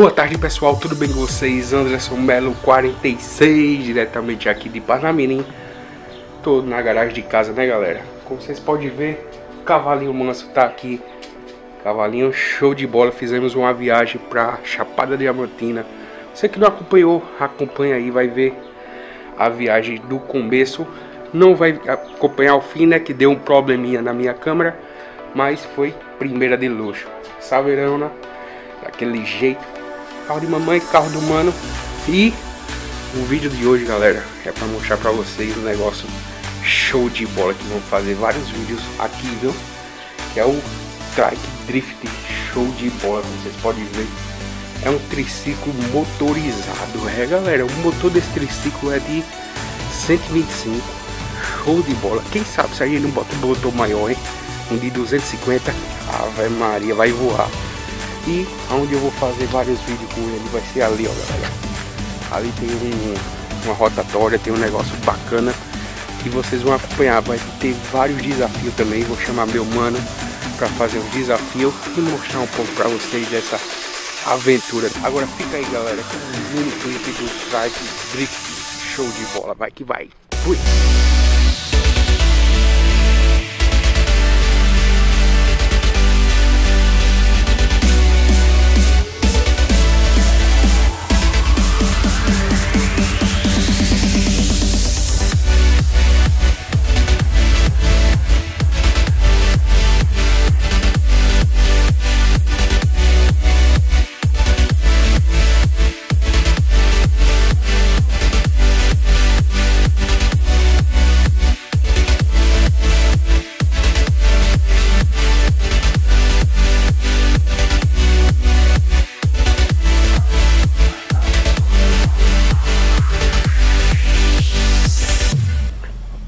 Boa tarde pessoal, tudo bem com vocês? Anderson Melo 46, diretamente aqui de Parnamirim. Tô na garagem de casa, né galera? Como vocês podem ver, o cavalinho manso tá aqui. Cavalinho show de bola, fizemos uma viagem pra Chapada Diamantina. Você que não acompanhou, acompanha aí, vai ver a viagem do começo. Não vai acompanhar o fim, né, que deu um probleminha na minha câmera Mas foi primeira de luxo. Saverona, daquele jeito carro de mamãe, carro do mano. E o vídeo de hoje, galera, é para mostrar para vocês um negócio show de bola que vamos fazer vários vídeos aqui, viu? Que é o Trike Drift show de bola, como vocês podem ver. É um triciclo motorizado, é galera, o motor desse triciclo é de 125, show de bola. Quem sabe se a gente não bota um motor maior, hein? Um de 250, Ave Maria, vai voar. E onde eu vou fazer vários vídeos com ele vai ser ali, ó galera. Ali tem um, uma rotatória, tem um negócio bacana que vocês vão acompanhar. Vai ter vários desafios também. Vou chamar meu mano para fazer um desafio e mostrar um pouco para vocês dessa aventura. Agora fica aí galera com um mini clipe do Strike Drift. Show de bola, vai que vai. Fui!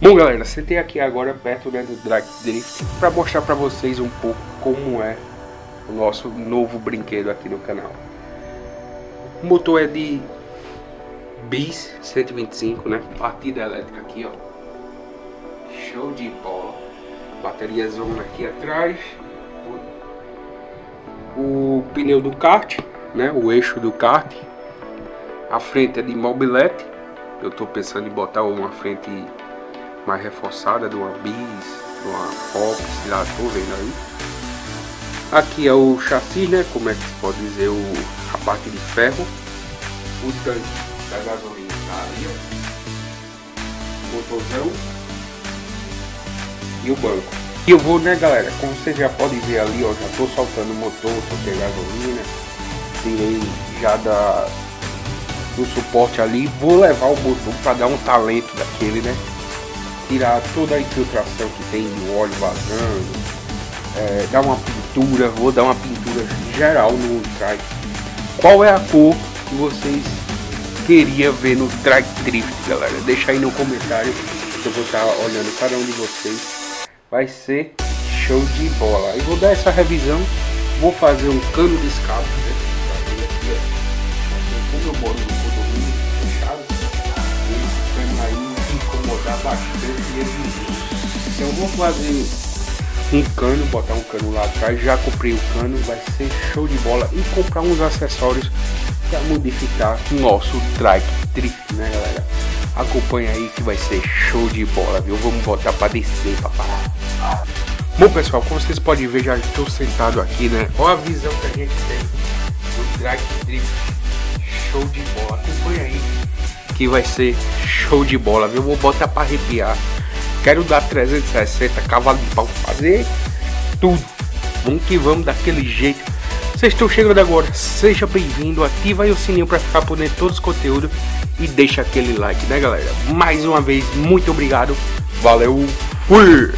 Bom galera, sentei aqui agora perto né, do Drag Drift para mostrar para vocês um pouco como é o nosso novo brinquedo aqui no canal. O motor é de BIS 125, né? Partida elétrica aqui, ó. Show de bola. Bateria zona aqui atrás. O pneu do kart, né? O eixo do kart. A frente é de mobilete. Eu estou pensando em botar uma frente mais reforçada de uma bis, de uma pop, já estou vendo aí. Aqui é o chassi, né? Como é que se pode dizer, o, a parte de ferro. O tanque da gasolina tá ali, ó. Motorzão. E o banco. E eu vou, né, galera? Como vocês já podem ver ali, ó, já tô soltando o motor, soltei gasolina. Tirei já da do suporte ali. Vou levar o motor para dar um talento daquele, né? Tirar toda a infiltração que tem do óleo vazando, é, dar uma pintura, vou dar uma pintura geral no trike. Qual é a cor que vocês queriam ver no trike drift, galera? Deixa aí no comentário que eu vou estar olhando cada um de vocês. Vai ser show de bola. E vou dar essa revisão, vou fazer um cano de escape, né? Como eu moro no eu vou fazer um cano, botar um cano lá atrás, já comprei o cano, vai ser show de bola e comprar uns acessórios para modificar o nosso trike drift, né galera? Acompanha aí que vai ser show de bola, viu? Vamos botar para descer, papai. Bom pessoal, como vocês podem ver, já estou sentado aqui, né? Olha a visão que a gente tem do trike drift, show de bola. Acompanha aí que vai ser show de bola, viu? Vou botar para arrepiar. Quero dar 360 cavalos de pau, fazer tudo. Vamos que vamos daquele jeito. Vocês estão chegando agora, seja bem-vindo, ativa aí o sininho para ficar por dentro de todos os conteúdos e deixa aquele like, né galera? Mais uma vez, muito obrigado, valeu, fui!